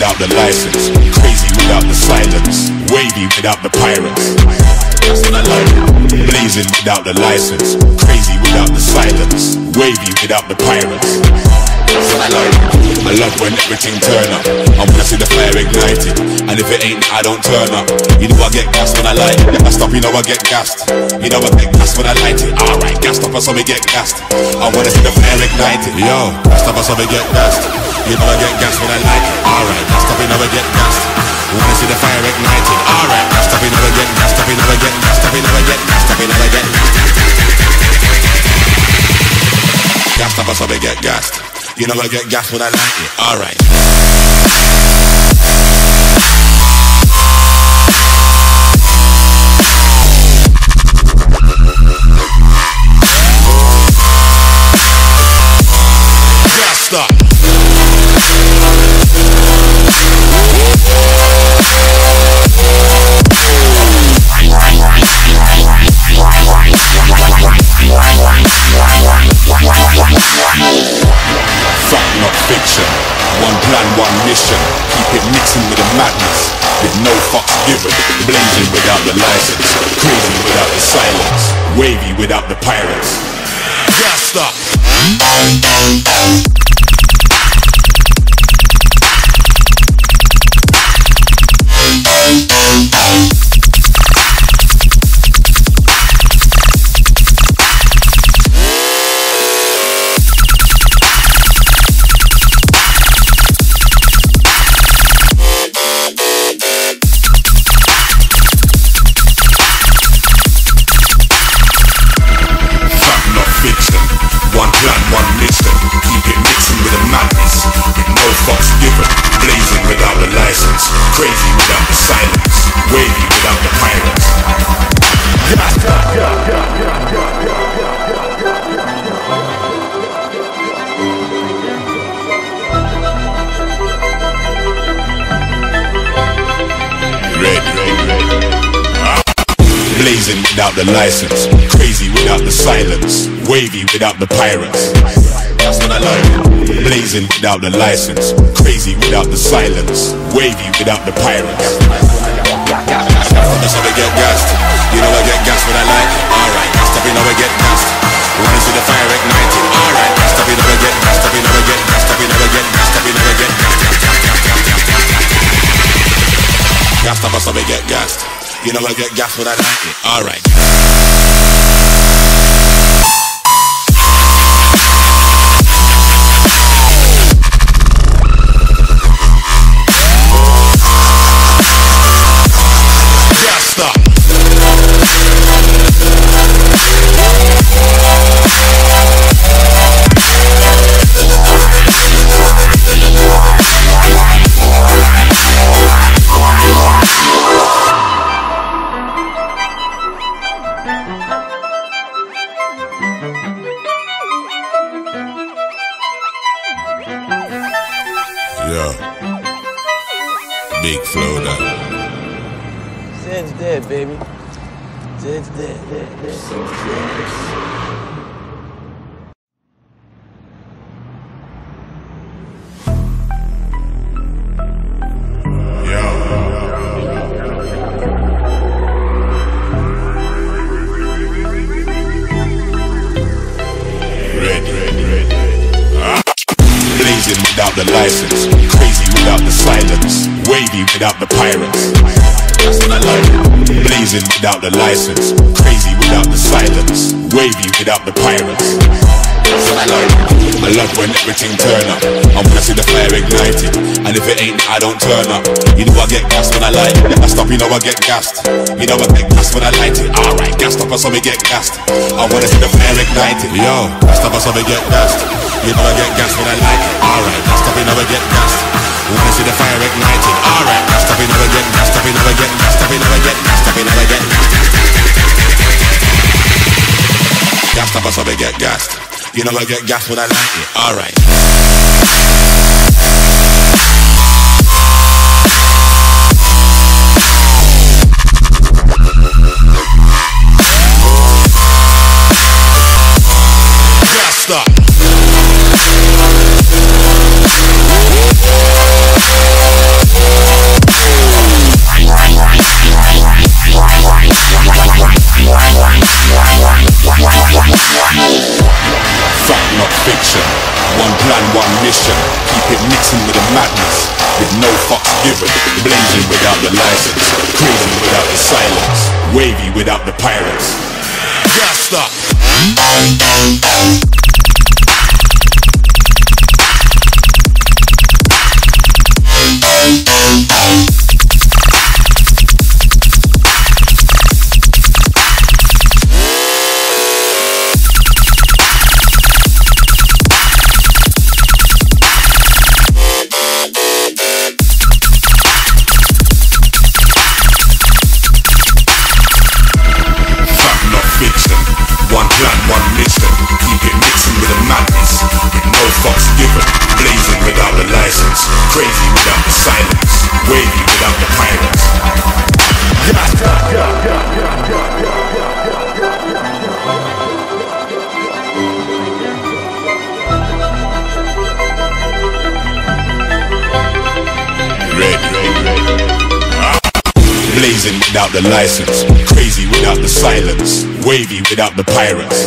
Without the license, crazy without the silence, wavy without the pirates. That's what I like. Blazing without the license, crazy without the silence, wavy without the pirates. I. I love when everything turn up. I wanna see the fire ignited, and if it ain't, I don't turn up. You know I get gassed when I light. If I stop, you know I get gassed. You know I get gassed when I light it. Alright, gassed up, so me get gassed. I wanna see the fire ignited. Yo, gassed up, so me get gassed. You know I get gassed when I light it. Alright, gassed up, you know I get gassed. Wanna see the fire ignited. Alright, gassed up, you I get gassed up, you I get gassed up, you I get gassed up, you I get gassed. Up, so me get gassed. You I get gassed when I like it. Alright. Fucks given. Blazing without the license. Crazy without the silence. Wavy without the pirates. Gassed the license, crazy without the silence, wavy without the pirates. That's what I like. Blazing without the license, crazy without the silence, wavy without the pirates. That's how we get gassed. You know I get gassed when I like. Alright, gassed up, you know I get gassed. Wanna see the fire ignited. Alright, gassed up, you know I get gassed up, you know I get gassed up, you know I get gassed up, you know I get gassed. Gassed up, so we get gassed. You know I get gassed when I like it. Alright. Without the license, crazy without the silence, wavy without the pirates. That's what I like. Blazing without the license, crazy without the silence, wavy without the pirates. I love when everything turn up. I wanna see the fire ignited, and if it ain't, I don't turn up. You know I get gassed when I light. If I stop, you know I get gassed. You know I get gassed when I light it. Alright, gassed up, so me get gassed. I wanna see the fire ignited. Yo, gassed up, so me get gassed. You know I get gassed when I like it. Alright, gassed up, you know I get gassed. Wanna see the fire ignited. Alright, gassed up, you know I get gassed up, you know I get gassed up, you know I get gassed up, you know I get gassed. Gassed up, so me get gassed. You I get gassed when I like it. Alright. No fucks given. Blazing without the license. Crazy without the silence. Wavy without the pirates. Gassed without the license, crazy without the silence, wavy without the pirates.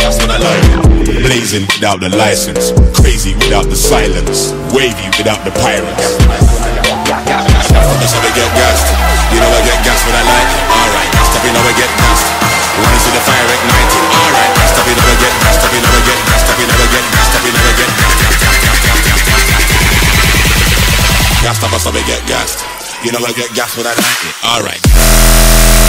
That's what I like. Blazing without the license, crazy without the silence, wavy without the pirates. That's how we get gassed. You know I get gassed when I like. Alright, gassed up, you know get gassed. Wanna see the fire ignited. Alright, gassed up, you know get gassed up, you know get gassed up, you know get gassed up, you know get gassed, gassed. Gassed up, that's how we get gassed. You know I gassed when I like. Alright. Gassed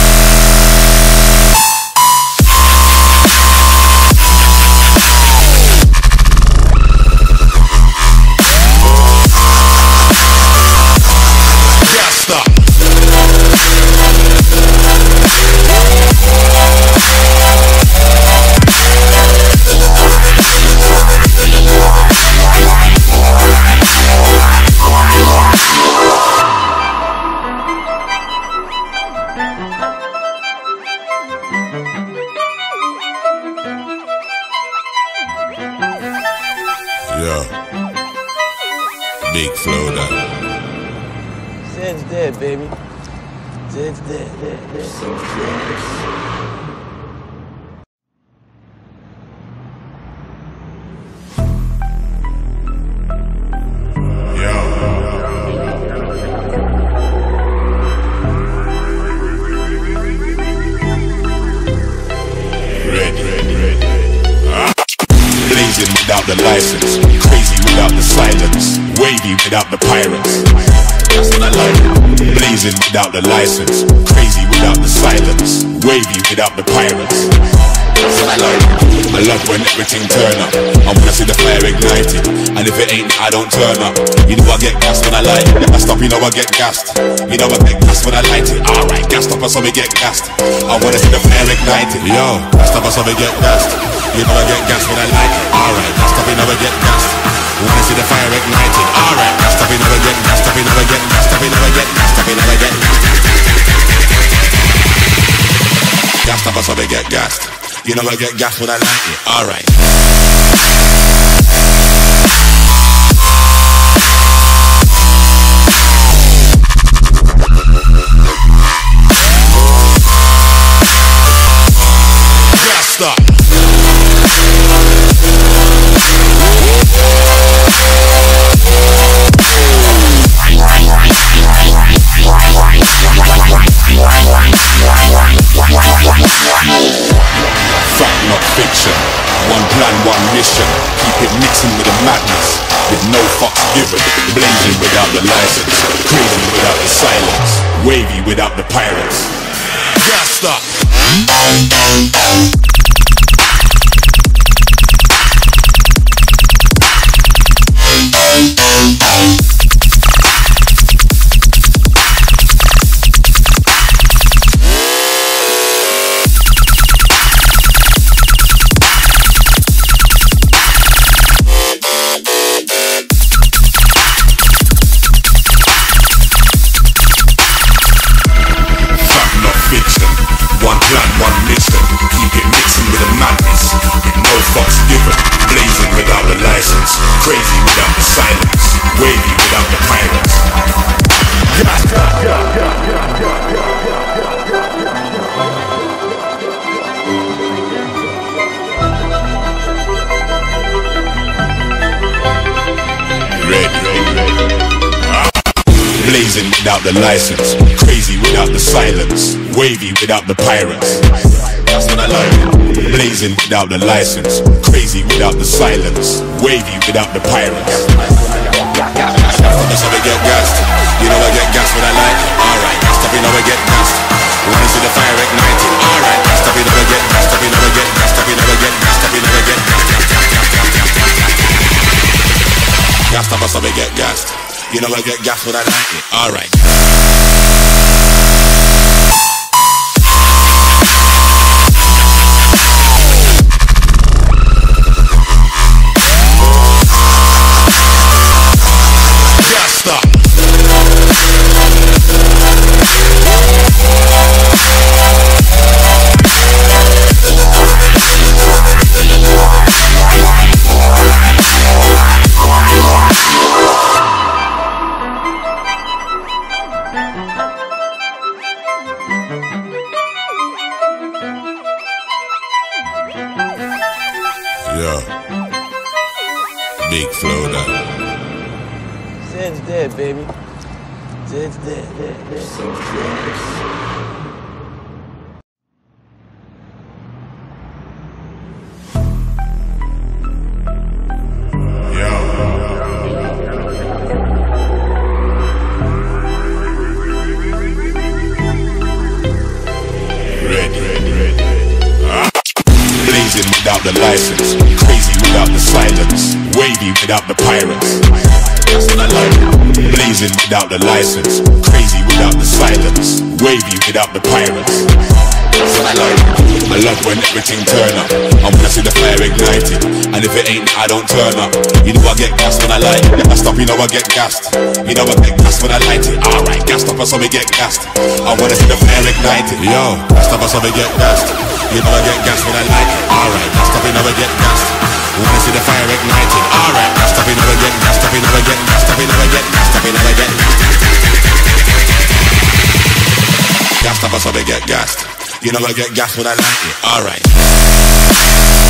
without the license, crazy without the silence, wavy without the pirates. That's what I like. Blazing without the license, crazy without the silence, wavy without the pirates. I like. I love when everything turn up. I wanna see the fire ignited, and if it ain't, I don't turn up. You know I get gassed when I light it. I stop, you know I get gassed. You know I get gassed when I light it. Alright, gassed up, I saw me get gassed. I wanna see the fire ignited. Yo, gassed up, I saw me get gassed. You know I get gassed when I light it. Alright, gassed up, you know I get gassed. Wanna see the fire ignited. Alright, gassed up, you know I get gassed up, you know I get gassed up, you know I get gassed up, you know I get gassed. Up, I saw me get gassed. You I get gassed when I light it. Alright. Mission. Keep it mixing with the madness. With no fucks given. Blazing without the license. Crazy without the silence. Wavy without the pirates. Gassed up. The license, crazy without the silence, wavy without the pirates. That's what I like. Blazing without the license, crazy without the silence, wavy without the pirates. That's how we get gassed. You know I get gassed when I like. Alright, gassed up, you know I get gassed. You see the fire ignited. Alright, gassed up, you know I get gassed up, you know I get gassed up, you know I get gassed up, you know I get gassed. Up, get gassed. You know I get gassed when I like it. Alright. The license, crazy without the silence, wavy without the pirates. I. Blazing without the license, crazy without the silence, wavy without the pirates. I. I love when everything turn up. I wanna see the fire ignited, and if it ain't, I don't turn up. You know I get gassed when I light. I stop, you know I get gassed. You know I get gassed when I light it. Alright, gassed up, so we get gassed. I wanna see the fire ignited. Yo, gassed up, so we get gassed. You know I get gassed when I light it. Alright, gassed up, you know I get gassed. Wanna see the fire ignited. Alright, gassed up, you I get gassed up, you I get gassed up, you I get gassed up, you I get gassed up, so we get gassed. You I get gassed when I like it. Alright.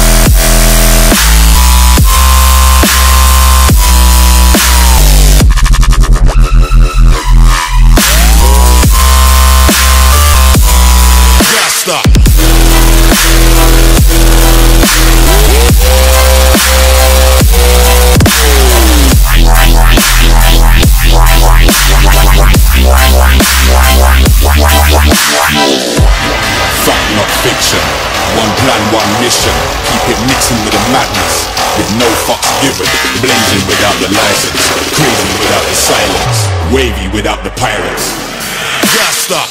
Keep it mixing with the madness. With no fucks given. Blazing without the license. Crazy without the silence. Wavy without the pirates. Gassed up.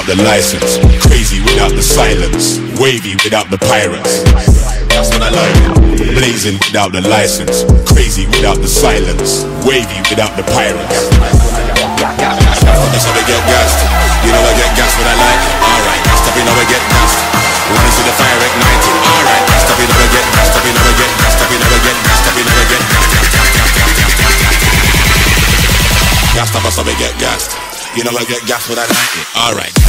Without the license, crazy without the silence, wavy without the pirates. That's what I like. Blazing without the license, crazy without the silence, wavy without the pirates. That's how we get gassed. You know I get gassed when I like. Alright, gassed up, you know I get gassed. You see the fire ignited. Alright, gassed up, you know I get gassed up, you know I get gassed up, you know I get gassed up, you know I get gassed. Up, that's how we get gassed. You know I get gassed when I like it. Alright.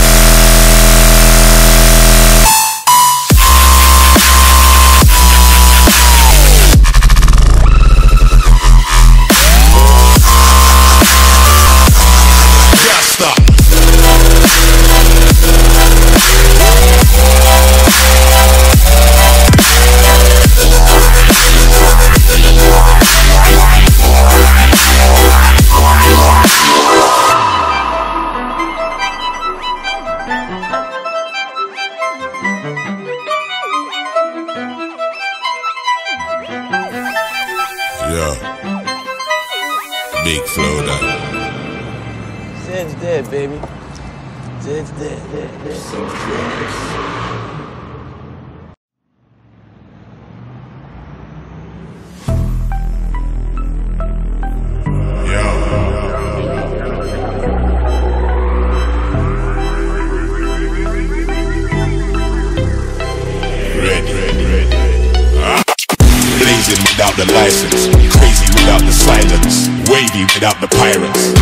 The license, crazy without the silence, wavy without the pirates.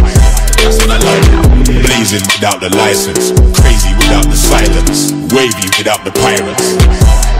That's what I like. Blazing without the license, crazy without the silence, wavy without the pirates.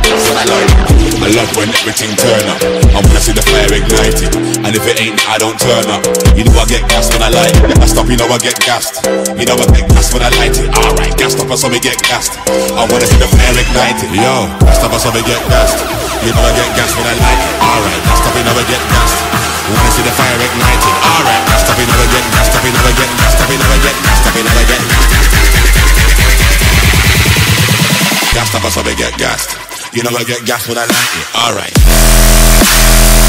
That's what I like. I love when everything turn up. I wanna see the fire ignited. And if it ain't, I don't turn up. You know I get gassed when I light. it I stop, you know I get gassed. You know I get gassed when I light it. Alright, gas stop us so we get gassed. I wanna see the fire ignited. Yo, gas stop us so we get gassed. You I get gassed when I light. Alright, gas stop, you know I get gassed. Wanna see the fire ignited. Alright, gas stop, you know I get gassed. Stop, you know I get gassed. Stop, you know I get gassed. Stop, you know I get gassed. Gas stop us so we get gassed. You I get gas I like it. Alright.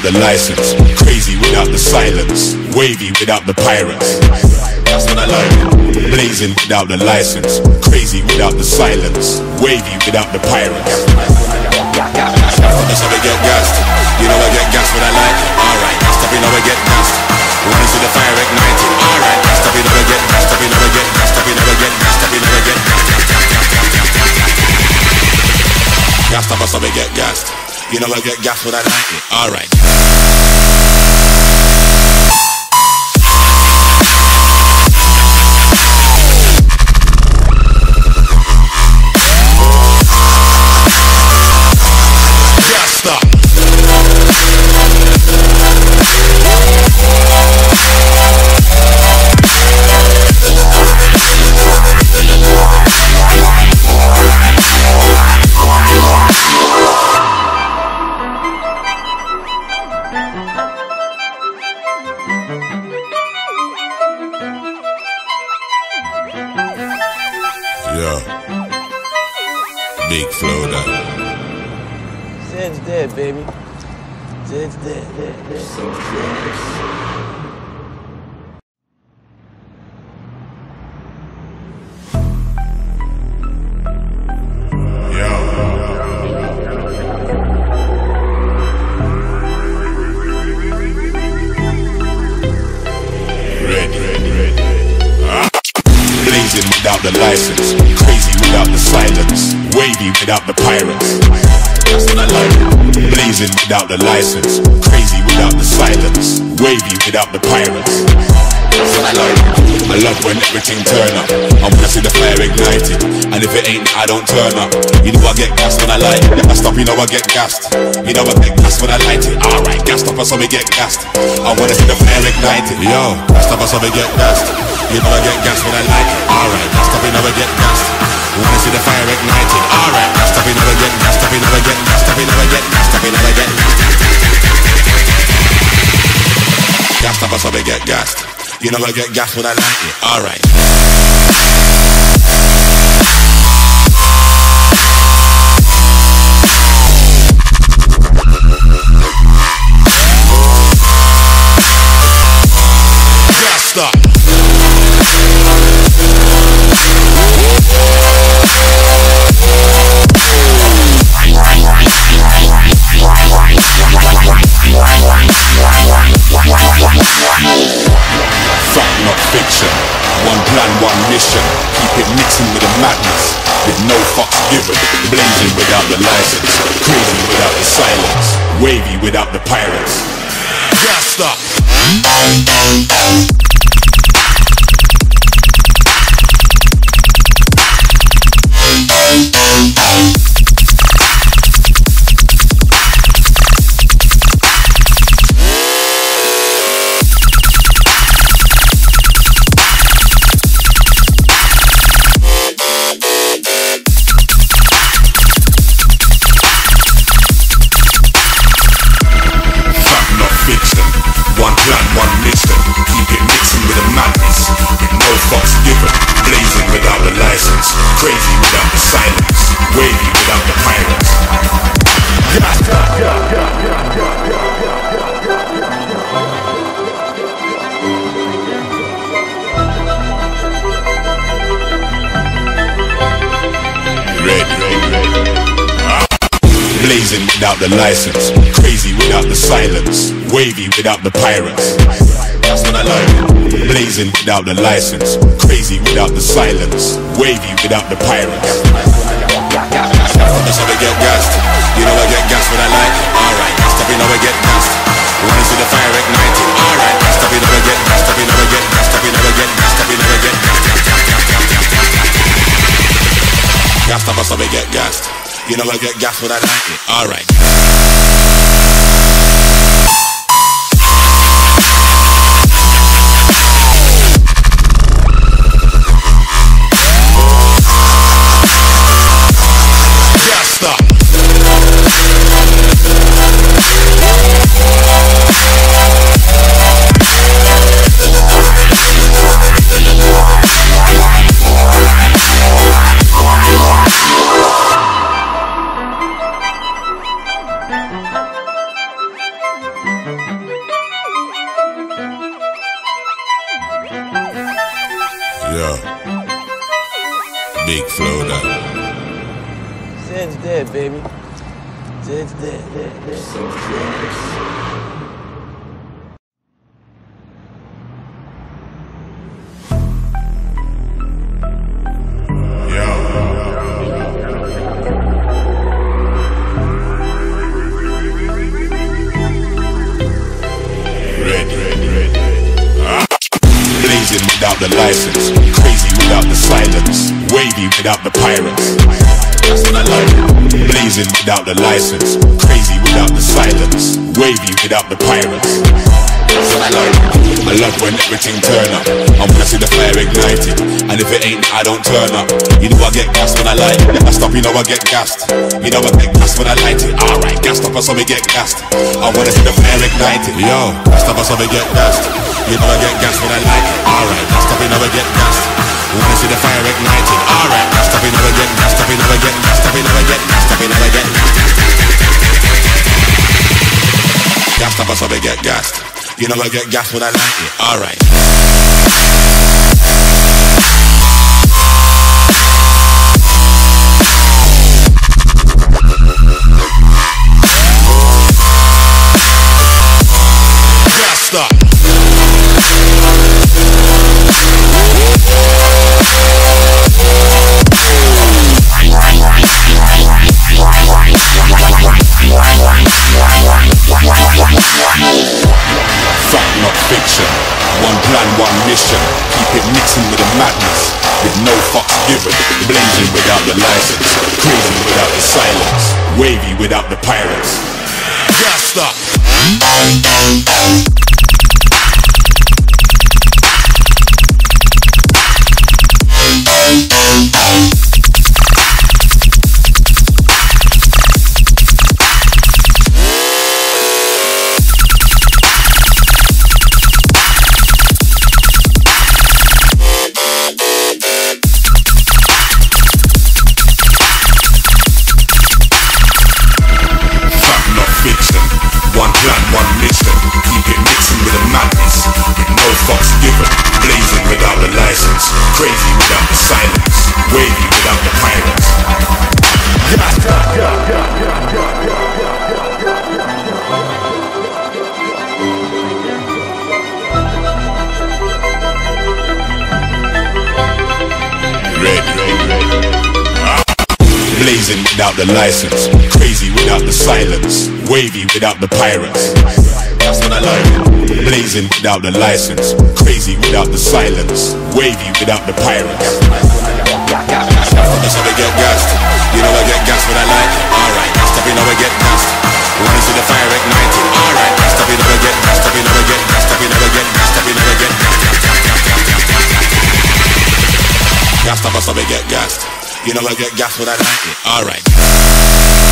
without the license, crazy without the silence, wavy without the pirates. That's what I like. Blazing without the license, crazy without the silence, wavy without the pirates. That's how we get gassed. You know I get gassed when I like. Alright, gassed up, you know I get gassed. Wanna see the fire ignited. Alright, gassed up, you know I get gassed up, you know I get gassed up, you know I get gassed up, you know I get gassed. Gassed up, that's how we get gassed. You know I get gas when I like it. Alright. Big without the license, crazy without the silence wavy without the pirates. I. Blazing without the license, crazy without the silence, wavy without the pirates. I. I love when everything turn up. I wanna see the fire ignited, and if it ain't, I don't turn up. You know I get gassed when I light. it I stop, you know I get gassed. You know I get gassed when I light it. Alright, gas stop us so we get gassed. I wanna see the fire ignited. Yo, gas stop us so we get gassed. You know get gas with a light. Alright, gassed up, never get gassed. Wanna see the fire ignited. Alright, gassed up, never get gas. up, never get gas. up, never get gas. up, never get gas. Gas up, so we get gas. You never get gas when I light it. Alright. Blazing without the license. Crazy without the silence. Wavy without the pirates. Gassed Crazy without the silence. Wavy without the pirates. Blazing without the license, crazy without the silence, wavy without the pirates. That's what I like. Blazing without the license, crazy without the silence, wavy without the pirates. That's how we get gassed. You know I get gassed when I like it. Alright, gassed up, you know I get gassed. Wanna see the fire ignited. Alright, gassed up, you know I get gassed up, you know I get gassed up, you know I get gassed up, you know I get gassed, gassed, up, that's how we get gassed. You know I get gassed when I like. Alright. Without the license, crazy without the silence, wavy without the pirates. That's what I like. Blazing without the license, crazy without the silence, wavy without the pirates. I love when everything turn up. I wanna see the fire ignited, and if it ain't, I don't turn up. You know I get gassed when I light it. I stop, you know I get gassed. You know I get gassed when I light it. Alright, gassed up, so we get gassed. I wanna see the fire ignited. Yo, gassed up, so we get gassed. You know I get gassed when I like it. Alright, gassed up, you know I get gassed. Wanna see the fire ignited. Alright, gassed up, you know I get gassed up, you know I get gassed up, you know I get gassed up, you know I get. Gassed up, so we get gassed. You know I get gassed when I like it. Alright. No fucks given. Blazing without the license. Crazy without the silence. Wavy without the pirates. Gassed up. The license, crazy without the silence, wavy without the pirates. That's what I like. Blazing without the license, crazy without the silence, wavy without the pirates. That's how we get gassed. You know I get gassed when I like. Alright, gassed up, you know I get gassed. Wanna see the fire ignited. Alright, gassed up, you know I get gassed up, you know I get gassed up, you know I get gassed up, you know I get gassed, gassed, up, so we get gassed. You know I get gassed when I like it. Alright. Gassed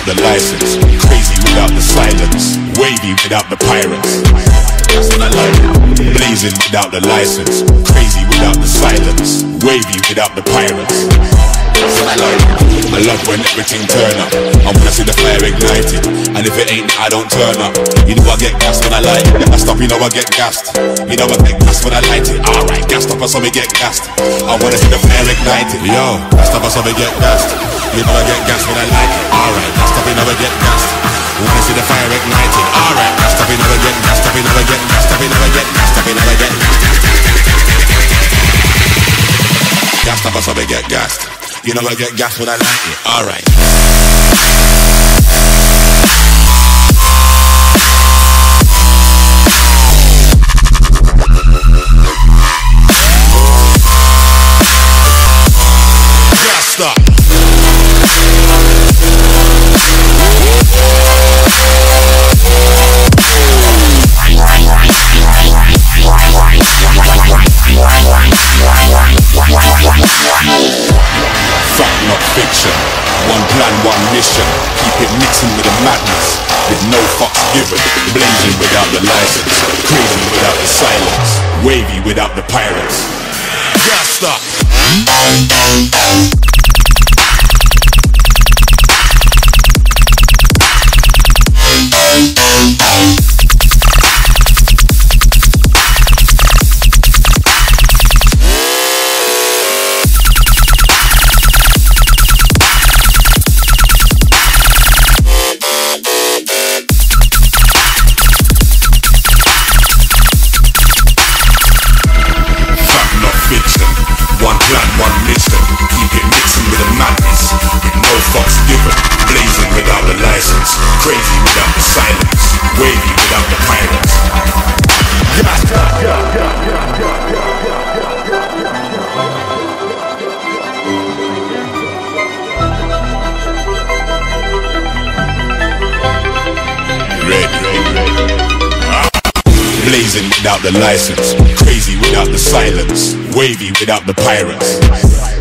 without the license, crazy without the silence, wavy without the pirates. Blazing without the license, crazy without the silence, wavy without the pirates. I love when everything turn up. I wanna see the fire ignited, and if it ain't, I don't turn up. You know I get gassed when I light. I stop, you know I get gassed. You know I get gassed when I light it. Alright, gassed up, so we get gassed. I wanna see the fire ignited. Yo, gassed up, so we get gassed. You know I get gassed when I light it. Alright, gassed up, you know I get gassed. Wanna see the fire ignited. Alright, gassed up, you know I get gassed up, you know I get gassed up, you know I get gassed up, you know I get gassed. Gassed up, so we get gassed. You I get gassed when I like it. Alright. Mission. Keep it mixing with the madness. With no fucks given. Blazing without the license. Crazy without the silence. Wavy without the pirates. Gassed the license, crazy without the silence, wavy without the pirates.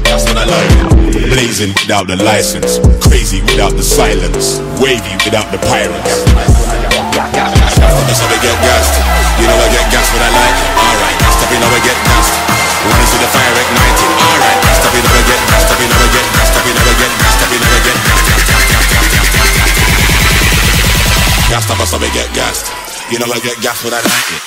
That's what I like. Blazing without the license, crazy without the silence, wavy without the pirates. That's how we get gassed. You know I get gassed when I like. Alright, gassed up, you know I get gassed. Wanna see the fire ignited. Alright, gassed up, you know I get gassed up, you know I get gassed up, you know I get gassed up, you know I get gassed, gassed, gassed, up, so we get gassed. You know I get gassed when I like it.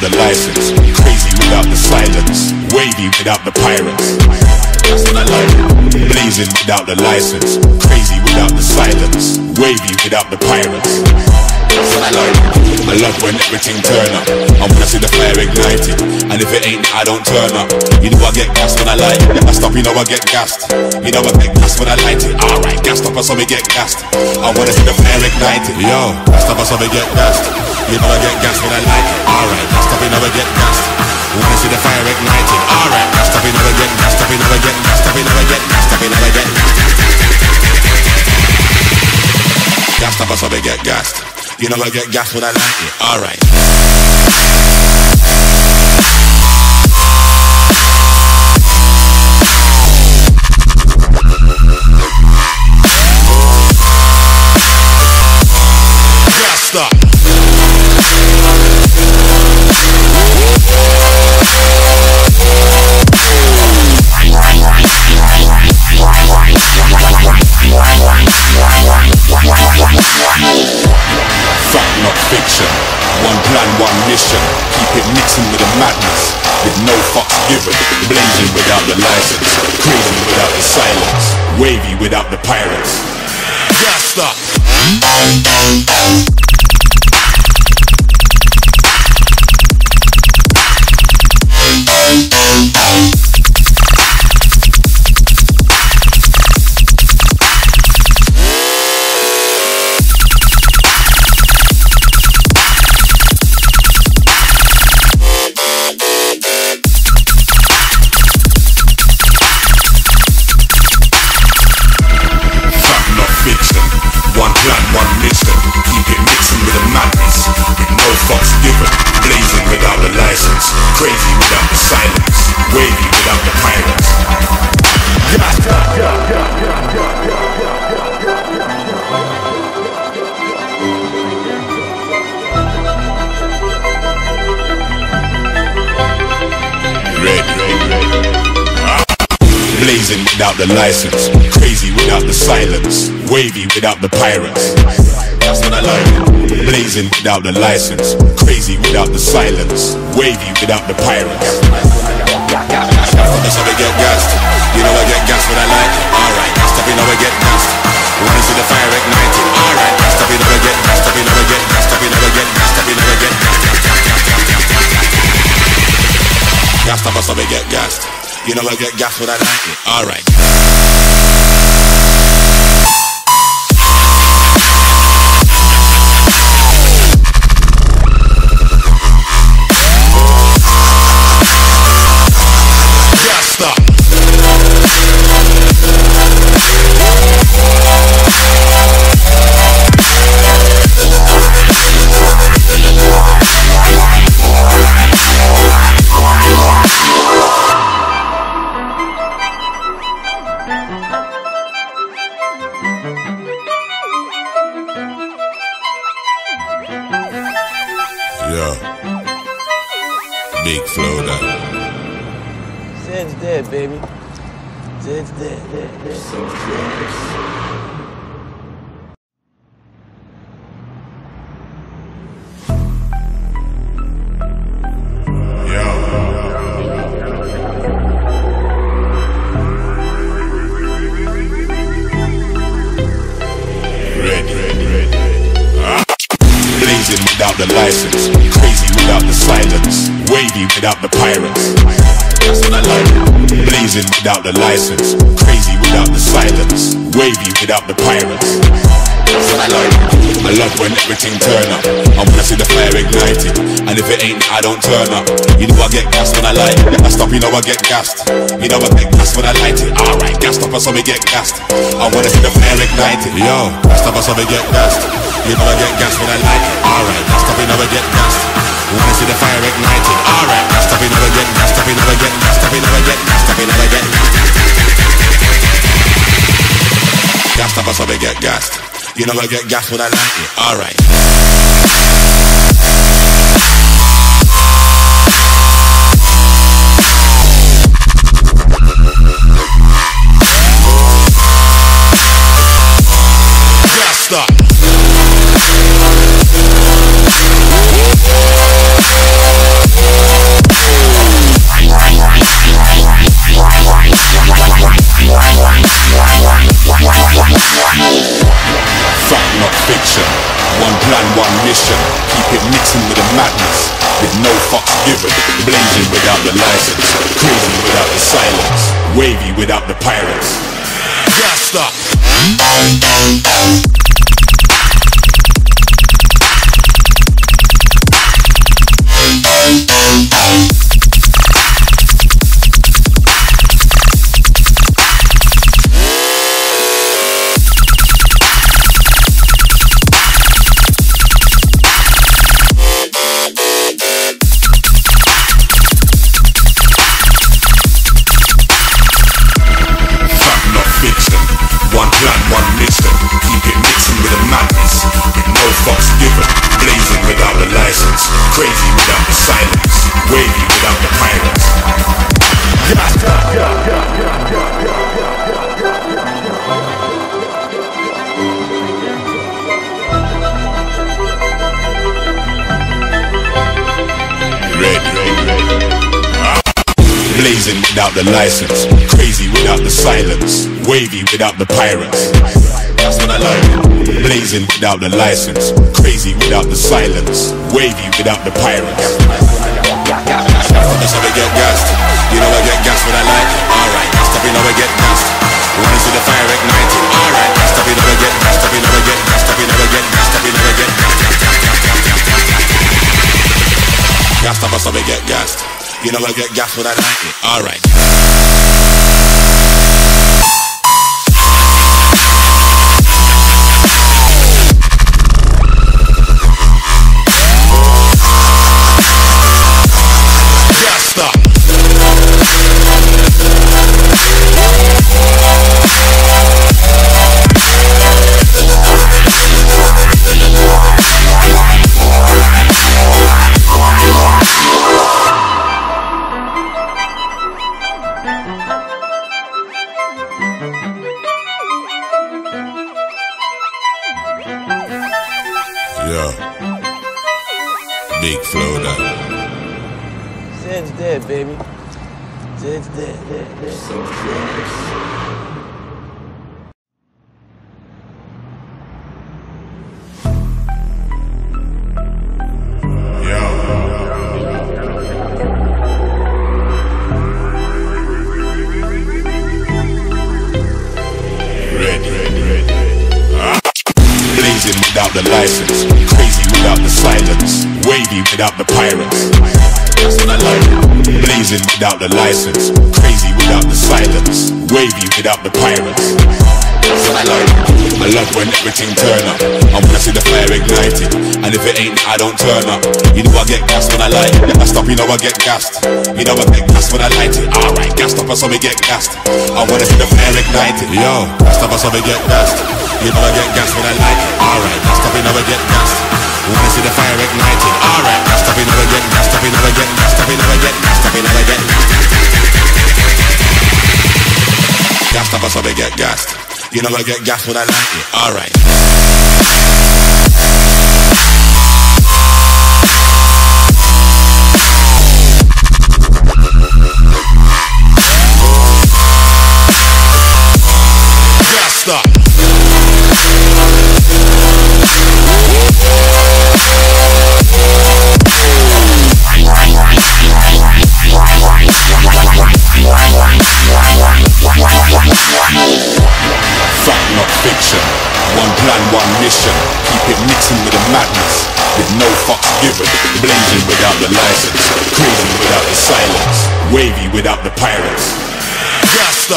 Without the license, crazy without the silence, wavy without the pirates. Blazing without the license, crazy without the silence, wavy without the pirates. I love when everything turn up. I wanna see the fire ignited, and if it ain't, I don't turn up. You know I get gassed when I light it. I stop, you know I get gassed. You know I get gassed when I light it. Alright, gassed up, I saw me get gassed. I wanna see the fire ignited. Yo, gassed up, I saw me get gassed. You know I get gassed when I light it. Alright, gassed up, you know I get gassed. Wanna see the fire ignited. Alright, gassed up, you know I get gassed up, you know I get gassed up, you know I get gassed up, you know I get gassed. Gassed up, I saw me get gassed. You know I get gas when I light it. Alright. Gassed Blazing without the license. Crazy without the silence. Wavy without the pirates. Up. License, crazy without the silence, wavy without the pirates. That's what I like. Blazing without the license, crazy without the silence, wavy without the pirates. That's how we get gassed. You know I get gassed when I like it. Alright, gassed up, you know I get gassed. Wanna see the fire ignited. Alright, gassed up, you know I get gassed up, you know I get gassed up, you know I get gassed up, you know I get gassed, that's how we get gassed. You know get gassed when I like it. Alright. The license, crazy without the silence, wavy without the pirates. That's what I like. Blazing without the license, crazy without the silence, wavy without the pirates. That's what I like. I love when everything turn up. I wanna see the fire ignited, and if it ain't, I don't turn up. You know I get gassed when I light it. I stop, you know I get gassed. You know I get gassed when I light it. Alright, gassed up, I saw me get gassed. I wanna see the fire ignited. Yo, gassed up, I saw me get gassed. You never get gassed when I light it Alright, that's stop you never get gassed Wanna see the fire ignited Alright, that's stop you never get gassed Stop you never get gassed Stop you never get gassed Stop you never get gassed Gas stop us, I'll get gassed You never get gassed when I light it Alright mission. Keep it mixing with the madness. With no fucks given. Blazing without the license. Crazy without the silence. Wavy without the pirates. Just up. The license, crazy without the silence, wavy without the pirates. That's what I like. Blazing without the license, crazy without the silence, wavy without the pirates. That's how we get gassed. You know I get gassed when I like. Alright, gassed up, you know I get gassed. Wanna see the fire ignited. Alright, gassed up, you know I get gassed up, you know I get gassed up, you know I get gassed up, you know I get gassed, gassed, gassed, up, so we get gassed. You know I get gas when I like it. Alright. Without the license, crazy without the silence, wavy without the pirates. I. Blazing without the license, crazy without the silence, wavy without the pirates. I. I love when everything turn up. I wanna see the fire ignited. And if it ain't, I don't turn up. You know I get gassed when I light. it. I stop, you know I get gassed. You know I get gassed when I light it. Alright, gassed up, so we get gassed. I wanna see the fire ignited. Yo, gassed up, so we get gassed. You I get gassed when I light. Alright, gassed up, you know get gassed. Wanna see the fire ignited. Alright, gassed up, you know get gassed you know get gassed you know get gassed know I get gassed. Gassed up, so we get gassed. You I get gas when I like it. Alright. Blazing without the license, crazy without the silence, wavy without the pirates. Just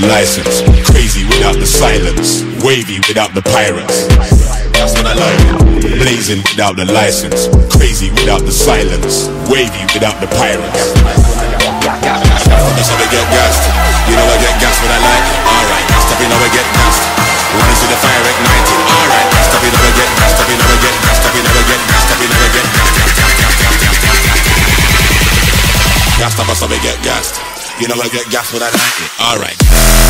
the license, crazy without the silence, wavy without the pirates. That's what I like. Blazing without the license, crazy without the silence, wavy without the pirates. That's how we get gassed. You know I get gassed when I like. Alright, gassed up, you know I get gassed. Wanna see the fire ignited? Alright, gassed up, you know I get gassed up, you know I get gassed up, you know I get gassed up, you know I get gassed. Gassed up, that's how we get gassed. You know I get gas when I like it.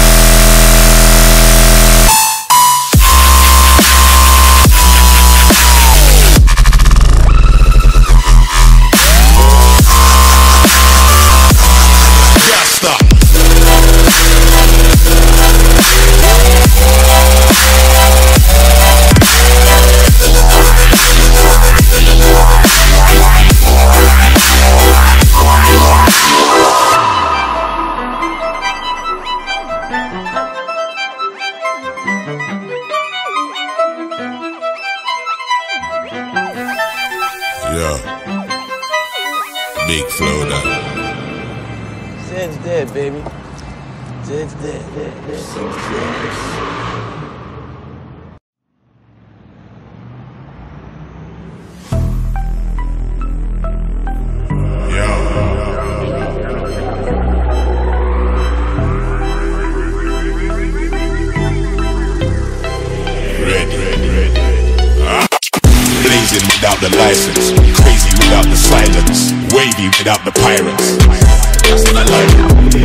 Without the license, crazy without the silence, wavy without the pirates.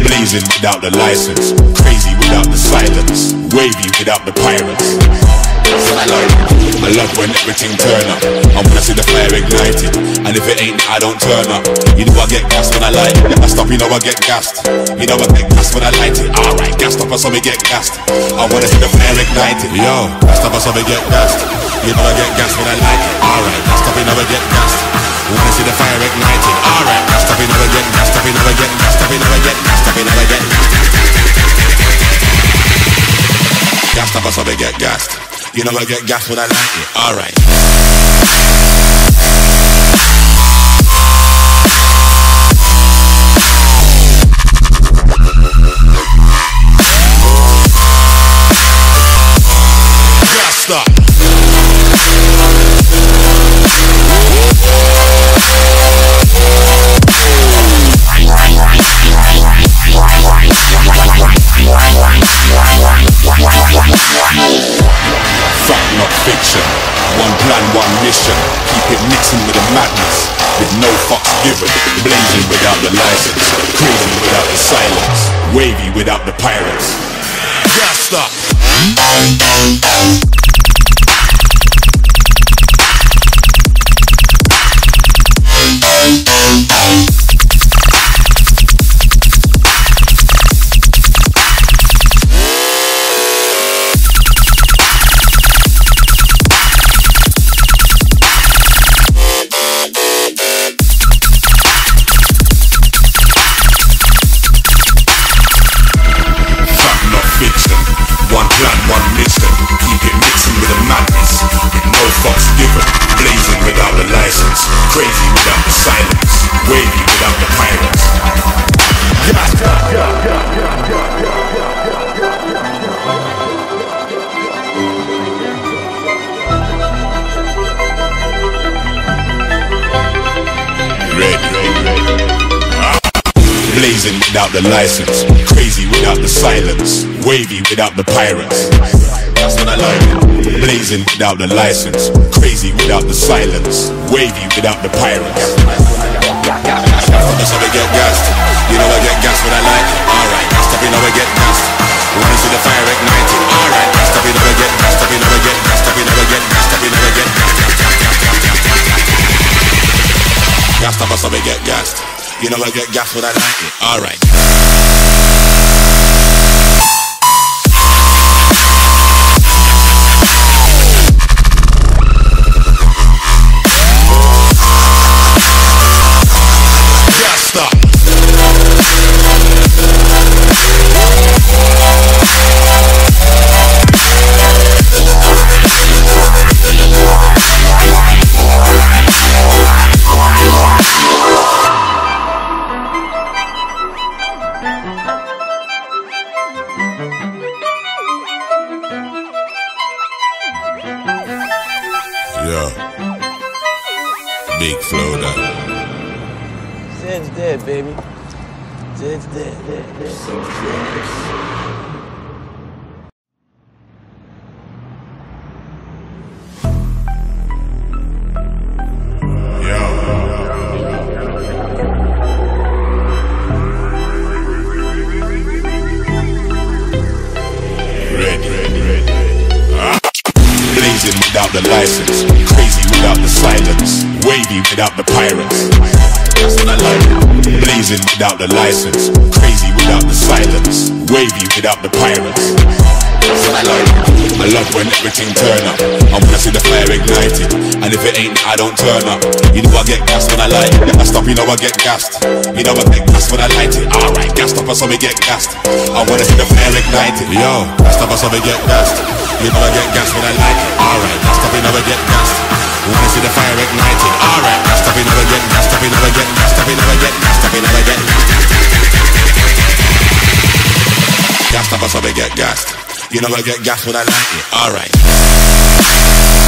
Blazing without the license, crazy without the silence, wavy without the pirates. Like. I love when everything turn up. I wanna see the fire ignited, and if it ain't, I don't turn up. You know I get gassed when I light. it. I stop, you know I get gassed. You know I get gassed when I light it. Alright, gassed up, I saw me get gassed. I wanna see the fire ignited. Yo, gassed up, I saw me get gassed. You know I get gassed when I light it. Alright, gassed up, you know I get gassed. Wanna see the fire ignited. Alright, gassed up, you know I get gassed up, you know I get gassed up, you know I get gassed up, you know I get gassed. Gassed up, I saw me get gassed. You know I get gas when I light it. Alright. Mixing with the madness. With no fucks given. Blazing without the license. Crazy without the silence. Wavy without the pirates. Up. The license, crazy without the silence, wavy without the pirates. That's what I like. Blazing without the license, crazy without the silence, wavy without the pirates. That's how we get gassed. You know I get gassed when I like. Alright, gassed up, you know I get gassed. Wanna see the fire ignited? Alright, gassed up, you know I get gassed up, you know I get gassed up, you know I get gassed up, you know I get gassed. Gassed up, that's how we get gassed. You know I get gassed when I like it. Alright. The license, crazy without the silence, wavy without the pirates. Blazing without the license, crazy without the silence, wavy without the pirates. I love when everything turn up. I wanna see the fire ignited, and if it ain't, I don't turn up. You know I get gassed when I light it. I stop, you know I get gassed. You know I get gassed when I light it. Alright, gassed up, so we get gassed. I wanna see the fire ignited. Yo, gassed up, so we get gassed. You know I get gassed when I like it. Alright, gassed up, you know I get gassed. Wanna see the fire ignited. Alright, gassed up, you know I get gassed up, you know I get gassed up, you know I get gassed up, you know I get gassed. Gassed up, so we get gassed. You know I get gas when I like it. Alright.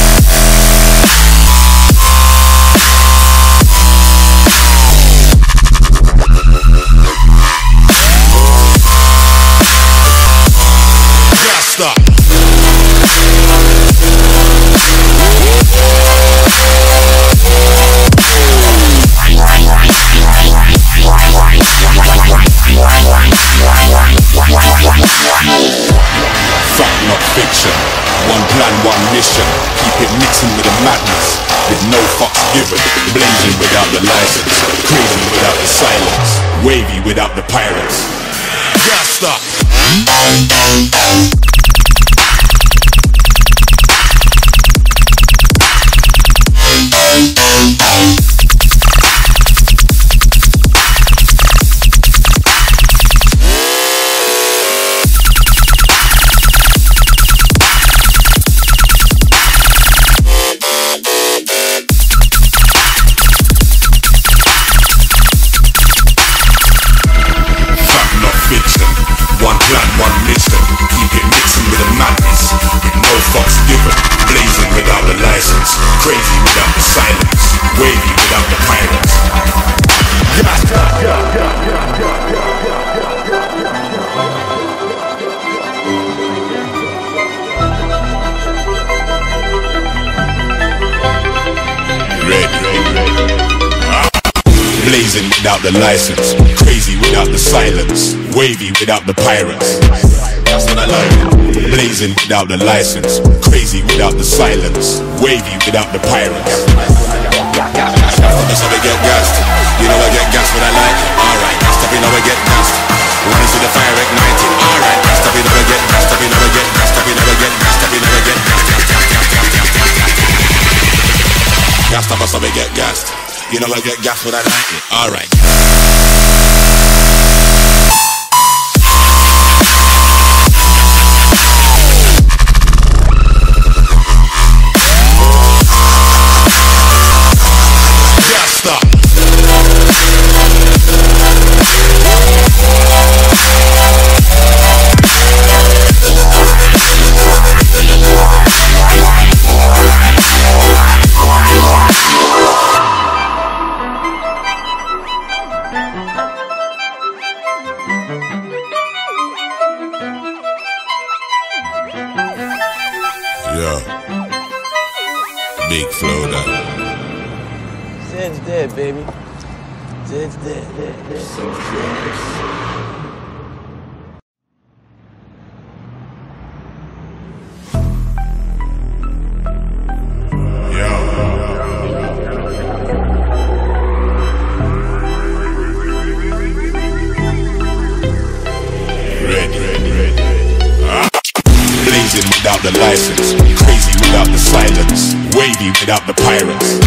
One mission. Keep it mixing with the madness. With no fucks given. Blazing without the license. Crazy without the silence. Wavy without the pirates. Gassed the license, crazy without the silence, wavy without the pirates. That's what I like. Blazing without the license, crazy without the silence, wavy without the pirates. That's how we get gassed. You know I get gassed when I like. Alright, gassed up, you know I get gassed. Wanna see the fire ignited. Alright, gassed up, you know I get gassed up, you know I get gassed up, you know I get gassed up, you know I get gassed, gassed, up, so we get gassed. You know I get gassed when I like it. Without the license, crazy without the silence, wavy without the pirates.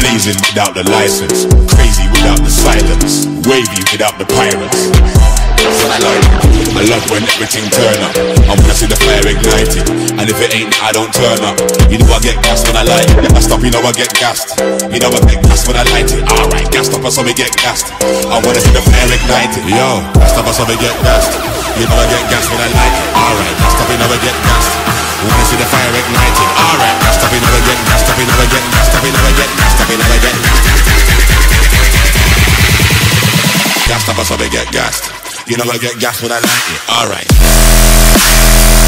Blazing without the license, crazy without the silence, wavy without the pirates. What I like. I love when everything turn up. I wanna see the fire ignited, and if it ain't, I don't turn up. You know I get gassed when I light it. I stop, you know I get gassed. You know I get gassed when I light it. Alright, gassed up, so we get gassed. I wanna see the fire ignited. Yo, gassed up, so we get gassed. You know I get gas when I like it. Alright, gas up, you never get gassed. Wanna see the fire ignited. Alright, gas up, you never get gassed up, you never get gassed up, you never get gassed up, you never get gassed. Gassed up, so we get gassed. You know I get gas when I like it. Alright.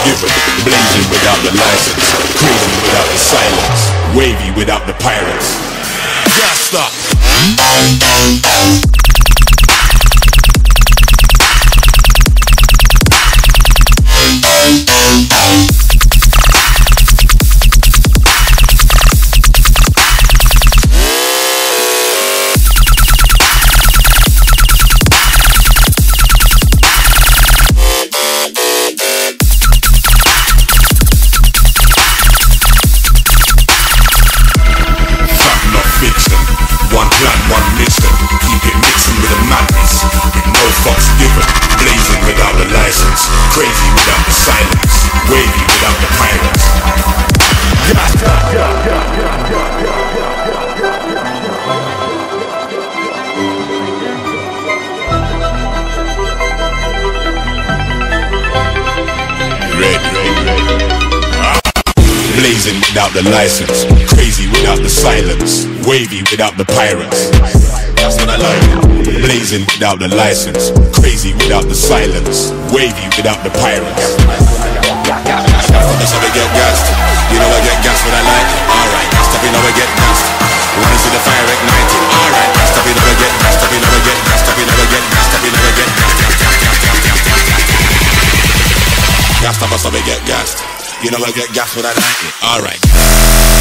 Blazing without the license. Crazy without the silence. Wavy without the pirates. Gassed up. The license, crazy without the silence, wavy without the pirates. That's what I like. Blazing without the license, crazy without the silence, wavy without the pirates. That's how we get gassed. You know I get gassed when I like. Alright, gassed up, you know I get gassed. Wanna see the fire ignited. Alright, gassed up, you know I get gassed up, you know I get gassed up, you know I get gassed up, you know I get gassed. Gassed up, so we get gassed. You know I get gas when I like it.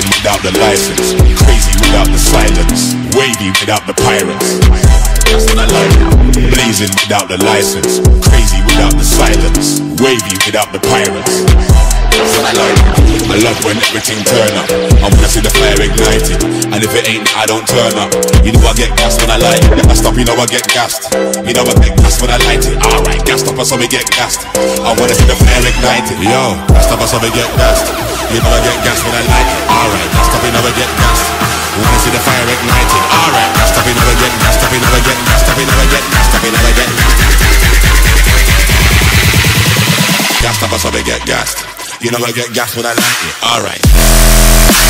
Blazing without the license, crazy without the silence, wavy without the pirates. I. Blazing without the license, crazy without the silence, wavy without the pirates. I. I love when everything turn up. I wanna see the fire ignited, and if it ain't, I don't turn up. You know I get gassed when I light it. I stop, you know I get gassed. You know I get gassed when I light it. Alright, gassed up, so we get gassed. I wanna see the fire ignited. Yo, gassed up, so we get gassed. You never get gas when I light it. Alright, gassed up, you know I get gassed. Wanna see the fire ignited. Alright, gassed up, you know I get gassed up, you know I get gassed up, you know I get gassed up, you know I get gassed up, so we get gassed. You I get when I like it. Alright.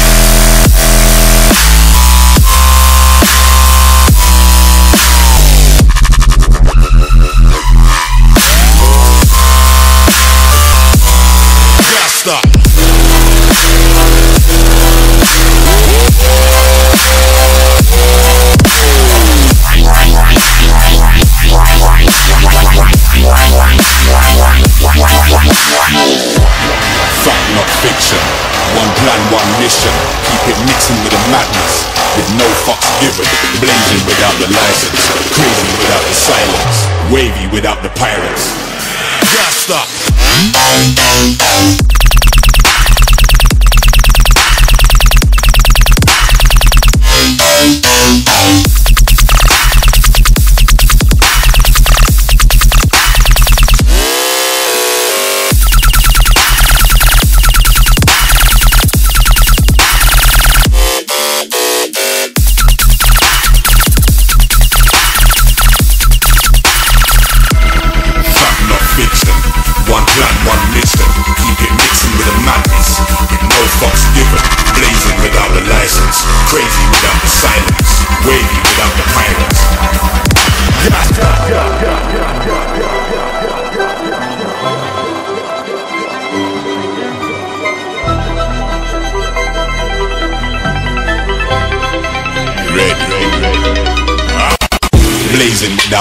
Keep it mixing with the madness. With no fucks given. Blazing without the license. Crazy without the silence. Wavy without the pirates. Gassed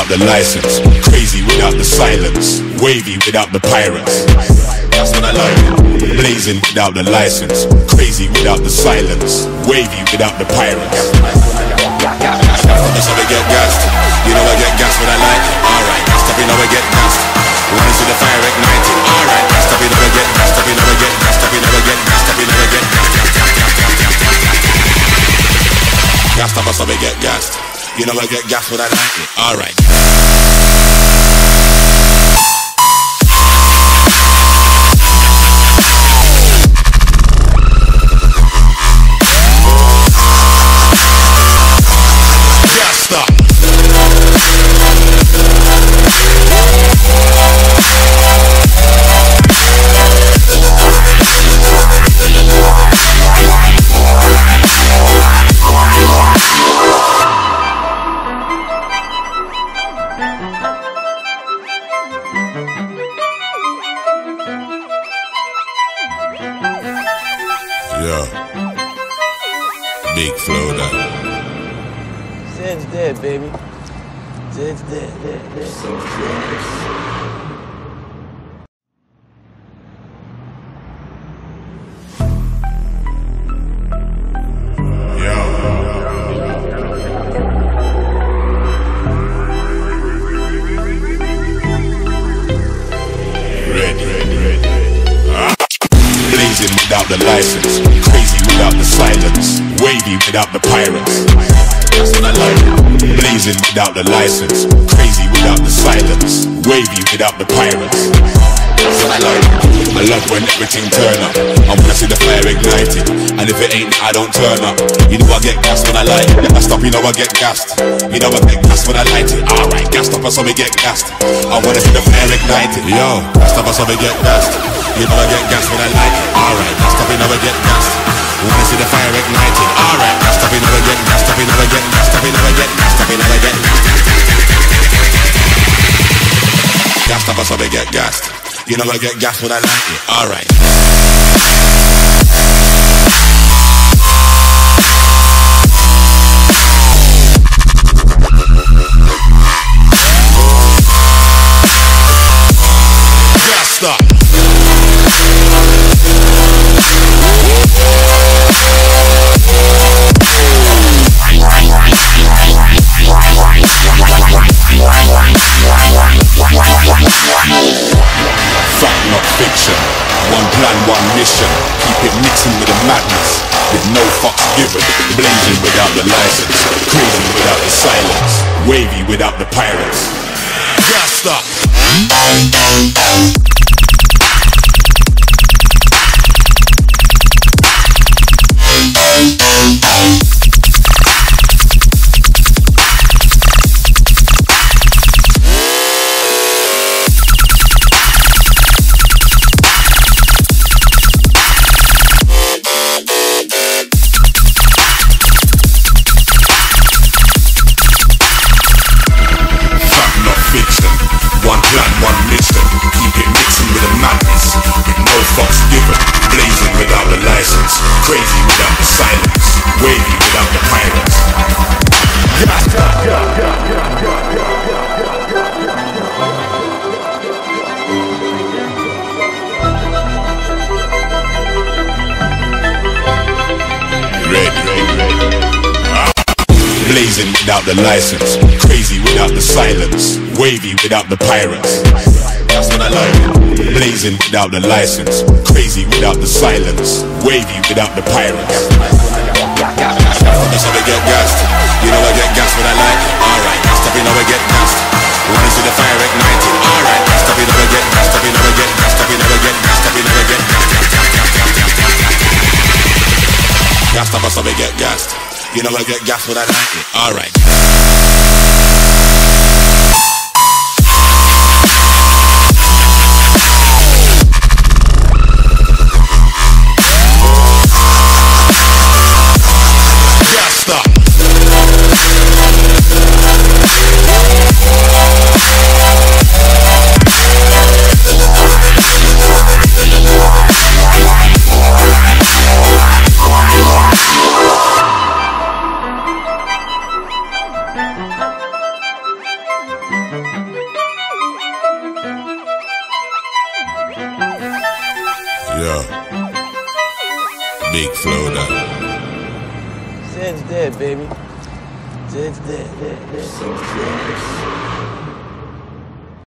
the license, crazy without the silence, wavy without the pirates. That's what I like. Blazing without the license, crazy without the silence, wavy without the pirates. That's how we get gassed. You know I get gassed when I like it. Alright, gassed up, you know I get gassed. Wanna see the fire ignited. Alright, gassed up, you know I get gassed up, you know I get gassed up, you know I get gassed up, you know I get gassed, gassed. Gassed up, that's how we get gassed. You know I get gas when I like it. Alright. Blazing without the license, crazy without the silence, wavy without the pirates. Blazing without the license, crazy without the silence, wavy without the pirates. I love when everything turn up. I wanna see the fire ignited, and if it ain't, I don't turn up. You know I get gassed when I light it. I stop, you know I get gassed. You know I get gassed when I light it. Alright, gassed up, I saw me get gassed. I wanna see the fire ignited. Yo, gassed up, I saw me get gassed. You I get gassed I like it. Alright, gassed up, you I get gassed. Wanna see the fire ignited. Alright, gassed up, you I get gassed up, you I get gassed up, you I get gassed up, you I get gassed. Gassed up, I saw me get gassed. You I get gassed I like it. Alright. Mission. Keep it mixing with the madness. With no fucks given. Blazing without the license. Crazy without the silence. Wavy without the pirates. Up. The license, crazy without the silence, wavy without the pirates. That's what I like. Blazing without the license, crazy without the silence, wavy without the pirates. That's how we get gassed. You know I get gassed when I like. Alright, gassed up, you know I get gassed. Wanna see the fire ignited. Alright, gassed up, you know I get gassed up, you know I get gassed up, you know I get gassed up, you know I get gassed, gassed, gassed, gassed, gassed, gassed, gassed, gassed. Up, that's how we get. You know I get gassed when I like it. Alright.